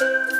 Thank you.